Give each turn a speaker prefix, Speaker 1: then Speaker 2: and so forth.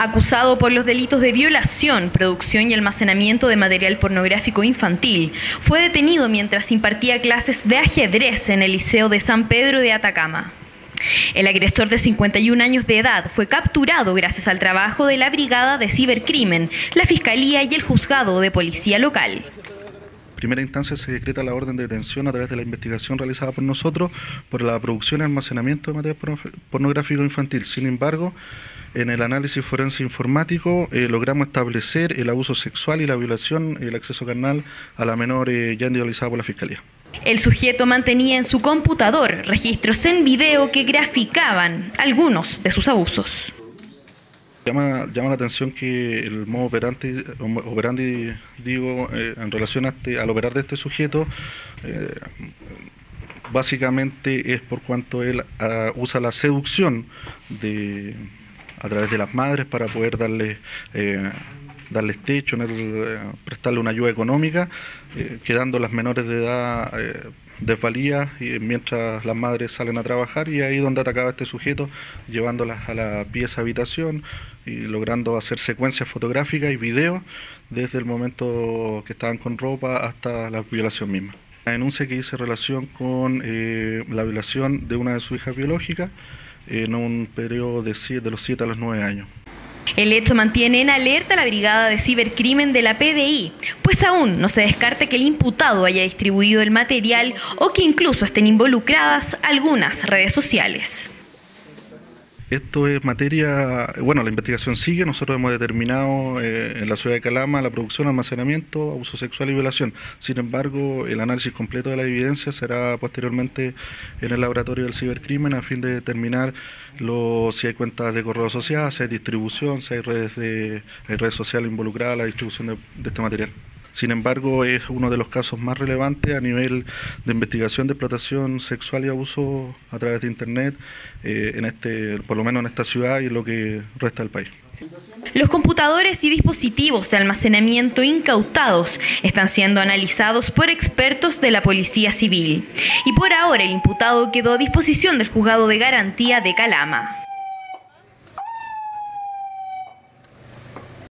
Speaker 1: Acusado por los delitos de violación, producción y almacenamiento de material pornográfico infantil, fue detenido mientras impartía clases de ajedrez en el Liceo de San Pedro de Atacama. El agresor de 51 años de edad fue capturado gracias al trabajo de la Brigada de Cibercrimen, la Fiscalía y el Juzgado de Policía Local.
Speaker 2: En primera instancia se decreta la orden de detención a través de la investigación realizada por nosotros por la producción y almacenamiento de material pornográfico infantil. Sin embargo, en el análisis forense informático eh, logramos establecer el abuso sexual y la violación, el acceso carnal a la menor eh, ya individualizada por la Fiscalía.
Speaker 1: El sujeto mantenía en su computador registros en video que graficaban algunos de sus abusos.
Speaker 2: Llama, llama la atención que el modo operandi, operandi digo, eh, en relación a este, al operar de este sujeto, básicamente es por cuanto él ah, usa la seducción de a través de las madres para poder darle, eh, darles techo, eh, prestarle una ayuda económica, eh, quedando las menores de edad desvalidas y mientras las madres salen a trabajar y ahí donde atacaba este sujeto, llevándolas a la pieza habitación y logrando hacer secuencias fotográficas y videos desde el momento que estaban con ropa hasta la violación misma. La denuncia que hice relación con la violación de una de sus hijas biológicas, en un periodo de, los 7 a los 9 años.
Speaker 1: El hecho mantiene en alerta la Brigada de Cibercrimen de la PDI, pues aún no se descarte que el imputado haya distribuido el material o que incluso estén involucradas algunas redes sociales.
Speaker 2: Esto es materia, bueno, la investigación sigue, nosotros hemos determinado eh, en la ciudad de Calama la producción, almacenamiento, abuso sexual y violación. Sin embargo, el análisis completo de la evidencia será posteriormente en el laboratorio del cibercrimen a fin de determinar si hay cuentas de correo social, si hay distribución, si hay redes, de, redes sociales involucradas en la distribución de este material. Sin embargo, es uno de los casos más relevantes a nivel de investigación de explotación sexual y abuso a través de Internet, eh, en este, por lo menos en esta ciudad y en lo que resta del país.
Speaker 1: Los computadores y dispositivos de almacenamiento incautados están siendo analizados por expertos de la Policía Civil. Y por ahora el imputado quedó a disposición del juzgado de garantía de Calama.